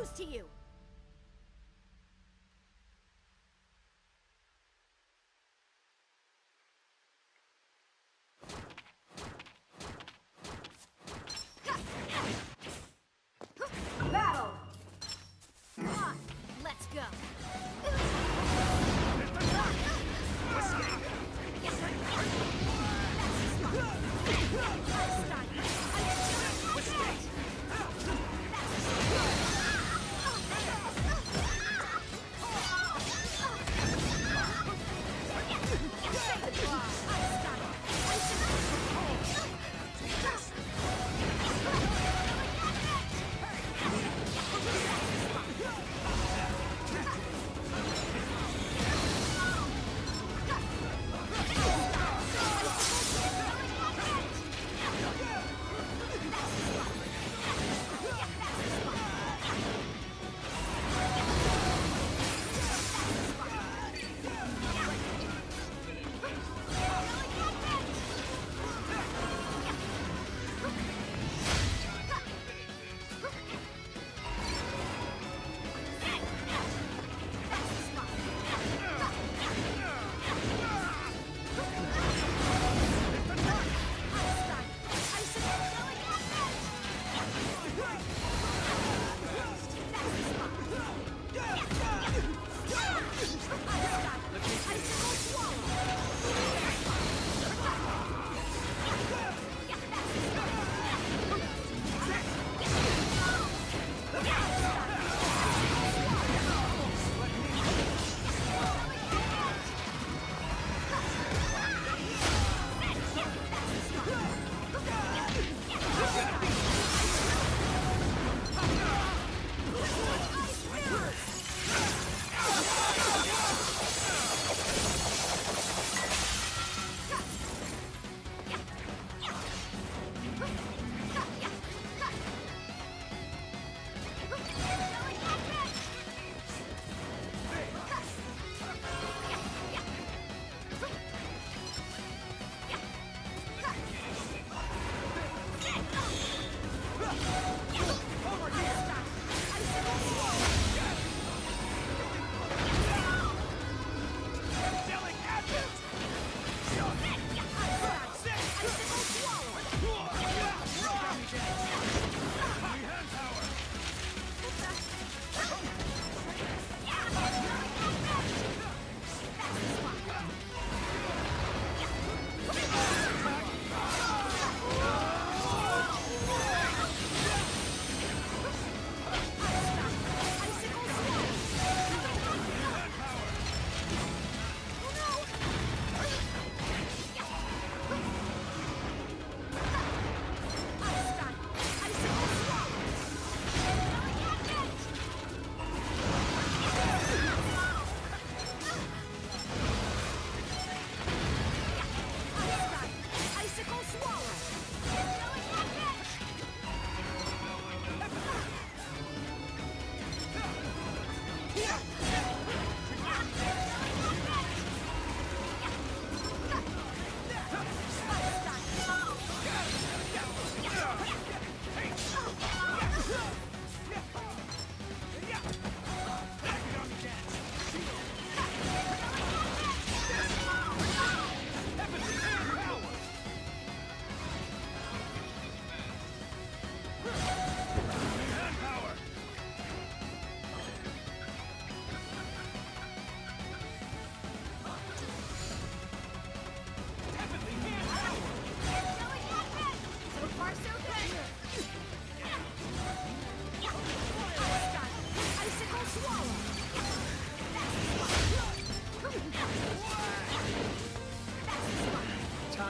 opposed to you!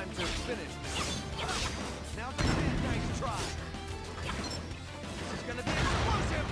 time to finish this. Now the bad guys try. This is gonna be explosive!